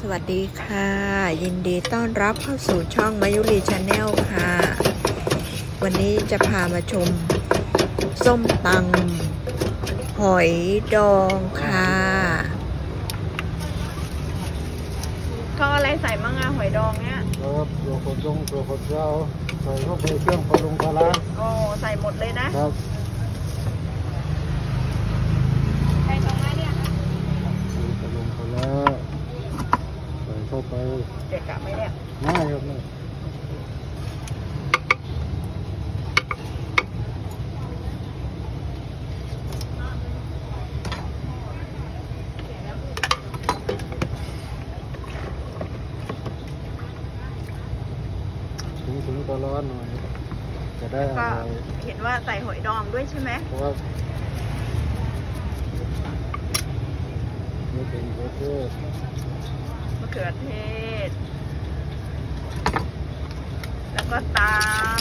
สวัสดีค่ะ ยินดีต้อนรับเข้าสู่ช่องมายุรีชาแนลค่ะ วันนี้จะพามาชม ส้มตัง หอยดองค่ะ เขาอะไรใส่มั่งอะหอยดองเนี่ยครับตัวขดจงตัวขดเจ้าใส่เข้าไปเครื่องปรุงปลาร้าโอ้ใส่หมดเลยนะครับ ใส่ตรงไหนเนี่ย ปรุงปลาร้าใส่เข้า ไปเด็กกะไหมเนี่ยง่ายครับนี่ถึงถึงปลาร้าหน่อยจะได้ก็เห็นว่าใส่หอยดองด้วยใช่ไหมเพราะว่า นี่เป็นประเทศมะเขือเทศ แล้วก็ตาม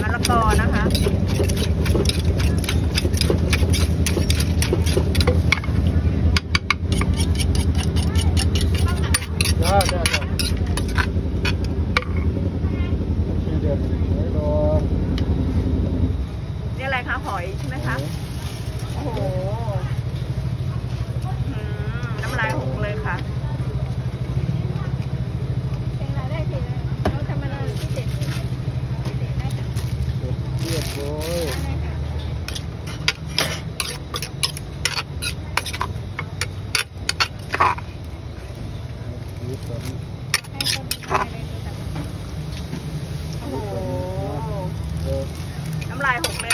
มะละกอนะคะ จ้าจ้าจ้าทีเด็ดไว้รอ นี่อะไรคะ หอยใช่ไหมคะ โอ้โหอืมน้ำลายหกเลยค่ะเรียบร้อยนี่สันโอ้โหเออน้ำลายหกเลยนะเนี่ย